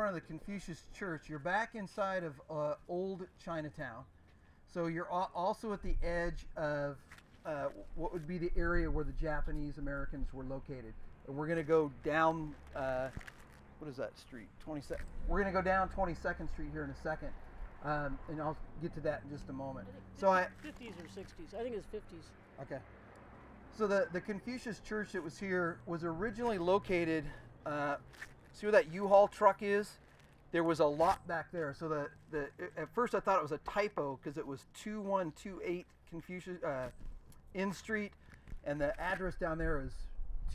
front of the Confucius Church. You're back inside of uh, old Chinatown. So you're al- also at the edge of uh, what would be the area where the Japanese Americans were located. And we're going to go down, uh, what is that street? 22nd. We're going to go down 22nd Street here in a second. Um, and I'll get to that in just a moment. So I, 50s or 60s. I think it's 50s. Okay. So the, the Confucius church that was here was originally located, uh, see where that U-Haul truck is? There was a lot back there. So the, the at first I thought it was a typo because it was 2128 Confucius uh, N Street, and the address down there is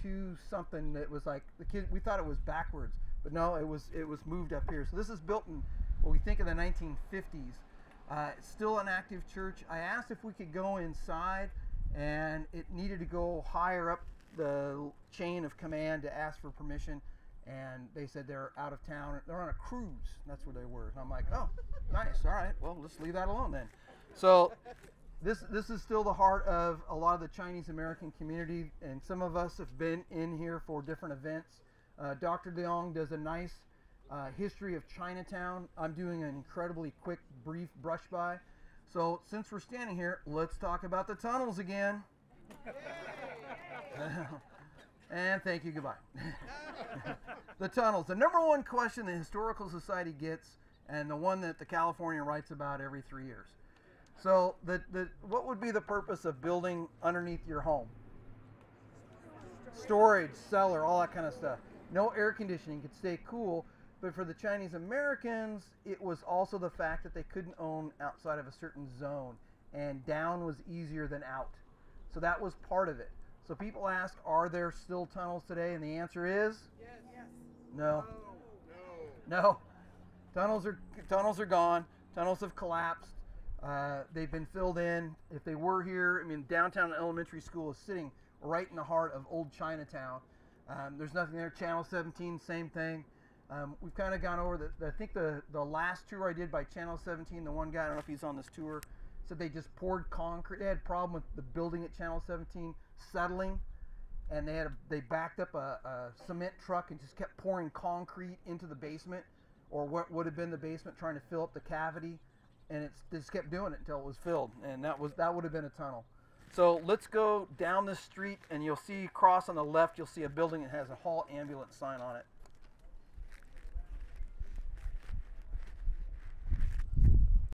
two something. It was like the kid. We thought it was backwards, but no, it was it was moved up here. So this is built in what we think of the 1950s. Uh, it's still an active church. I asked if we could go inside, and it needed to go higher up the chain of command to ask for permission. And they said they're out of town. They're on a cruise. That's where they were. And I'm like, oh, nice. All right. Well, let's leave that alone then. So this this is still the heart of a lot of the Chinese American community, and some of us have been in here for different events. Uh, Dr. DeYoung does a nice uh, history of Chinatown. I'm doing an incredibly quick, brief brush by. So since we're standing here, let's talk about the tunnels again. and thank you. Goodbye. the tunnels. The number one question the Historical Society gets, and the one that the Californian writes about every three years. So, the, the, what would be the purpose of building underneath your home? Storage, cellar, all that kind of stuff. No air conditioning, could stay cool. But for the Chinese Americans, it was also the fact that they couldn't own outside of a certain zone, and down was easier than out. So that was part of it. So people ask, are there still tunnels today? And the answer is Yes. Yes. no. No. No, tunnels are tunnels are gone. Tunnels have collapsed. Uh, they've been filled in. If they were here, I mean, downtown elementary school is sitting right in the heart of old Chinatown. Um, there's nothing there. Channel 17, same thing. Um, we've kind of gone over the. I think the the last tour I did by Channel 17, the one guy I don't know if he's on this tour, said they just poured concrete. They had a problem with the building at Channel 17 settling, and they had a, they backed up a, a cement truck and just kept pouring concrete into the basement, or what would have been the basement, trying to fill up the cavity, and they just kept doing it until it was filled, and that was that would have been a tunnel. So let's go down this street, and you'll see across on the left, you'll see a building that has a hall ambulance sign on it.